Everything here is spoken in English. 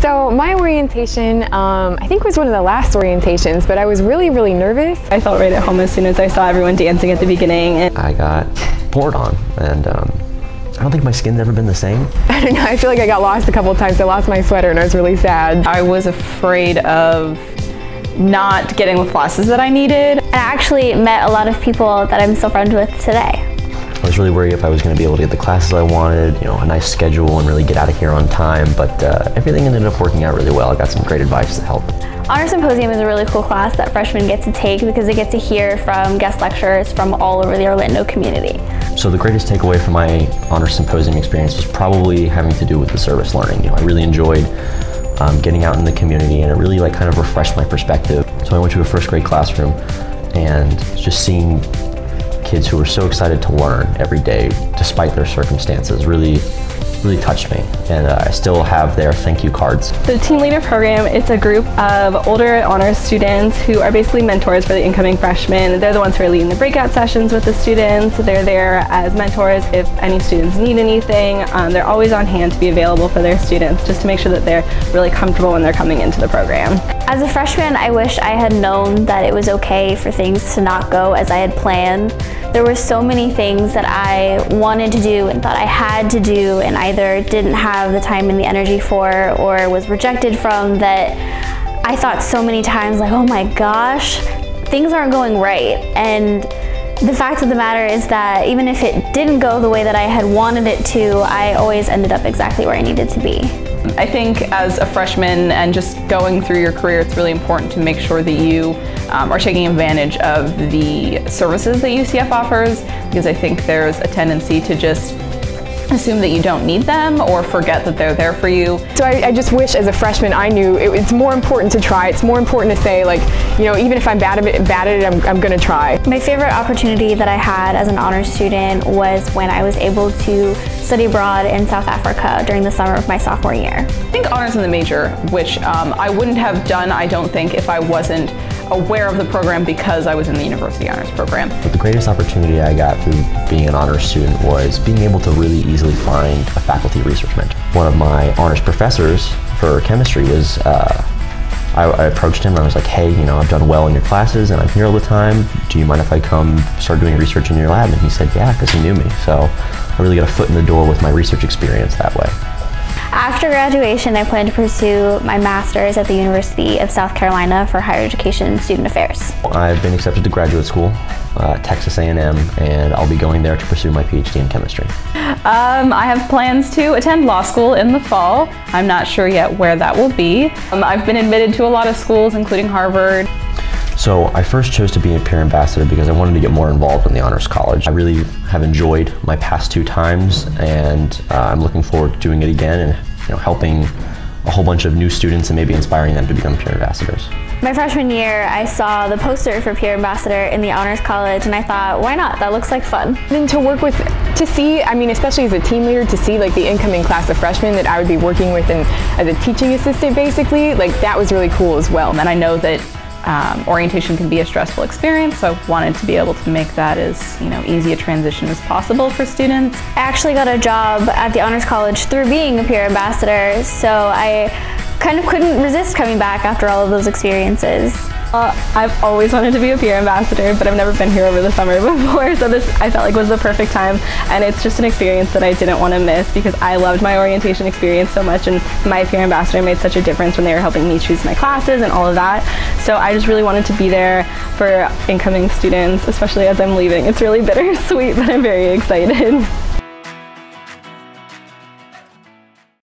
So my orientation, um, I think was one of the last orientations, but I was really, really nervous. I felt right at home as soon as I saw everyone dancing at the beginning. And I got poured on and um, I don't think my skin's ever been the same. I don't know, I feel like I got lost a couple times. I lost my sweater and I was really sad. I was afraid of not getting the classes that I needed. And I actually met a lot of people that I'm still friends with today. I was really worried if I was going to be able to get the classes I wanted, you know, a nice schedule and really get out of here on time, but uh, everything ended up working out really well. I got some great advice to help. Honor Symposium is a really cool class that freshmen get to take because they get to hear from guest lecturers from all over the Orlando community. So the greatest takeaway from my Honor Symposium experience was probably having to do with the service learning. You know, I really enjoyed um, getting out in the community and it really like kind of refreshed my perspective. So I went to a first grade classroom and just seeing kids who are so excited to learn every day despite their circumstances really really touched me and uh, I still have their thank you cards. The Team Leader program, it's a group of older honors students who are basically mentors for the incoming freshmen. They're the ones who are leading the breakout sessions with the students. They're there as mentors if any students need anything. Um, they're always on hand to be available for their students just to make sure that they're really comfortable when they're coming into the program. As a freshman, I wish I had known that it was okay for things to not go as I had planned. There were so many things that I wanted to do and thought I had to do and either didn't have the time and the energy for or was rejected from that I thought so many times like, oh my gosh, things aren't going right. And the fact of the matter is that even if it didn't go the way that I had wanted it to, I always ended up exactly where I needed to be. I think as a freshman and just going through your career, it's really important to make sure that you um, are taking advantage of the services that UCF offers because I think there's a tendency to just assume that you don't need them or forget that they're there for you. So I, I just wish as a freshman I knew it, it's more important to try. It's more important to say like, you know, even if I'm bad at it, bad at it I'm, I'm going to try. My favorite opportunity that I had as an honors student was when I was able to study abroad in South Africa during the summer of my sophomore year. I think honors in the major, which um, I wouldn't have done, I don't think, if I wasn't aware of the program because I was in the University Honors Program. But the greatest opportunity I got through being an honors student was being able to really easily find a faculty research mentor. One of my honors professors for chemistry was, uh, I, I, approached him and I was like, hey, you know, I've done well in your classes and I'm here all the time. Do you mind if I come start doing research in your lab? And he said, yeah, because he knew me. So I really got a foot in the door with my research experience that way. After graduation, I plan to pursue my master's at the University of South Carolina for higher education and student affairs. I've been accepted to graduate school, uh, Texas A&M, and I'll be going there to pursue my PhD in chemistry. Um, I have plans to attend law school in the fall. I'm not sure yet where that will be. Um, I've been admitted to a lot of schools, including Harvard. So I first chose to be a peer ambassador because I wanted to get more involved in the Honors College. I really have enjoyed my past two times and uh, I'm looking forward to doing it again and you know, helping a whole bunch of new students and maybe inspiring them to become peer ambassadors. My freshman year, I saw the poster for peer ambassador in the Honors College and I thought, why not? That looks like fun. And to work with, to see, I mean, especially as a team leader, to see like the incoming class of freshmen that I would be working with and as a teaching assistant basically, like that was really cool as well. And I know that um, orientation can be a stressful experience, so I wanted to be able to make that as you know easy a transition as possible for students. I actually got a job at the Honors College through being a peer ambassador, so I kind of couldn't resist coming back after all of those experiences. Uh, I've always wanted to be a peer ambassador, but I've never been here over the summer before, so this I felt like was the perfect time, and it's just an experience that I didn't want to miss because I loved my orientation experience so much, and my peer ambassador made such a difference when they were helping me choose my classes and all of that. So I just really wanted to be there for incoming students, especially as I'm leaving. It's really bittersweet, but I'm very excited.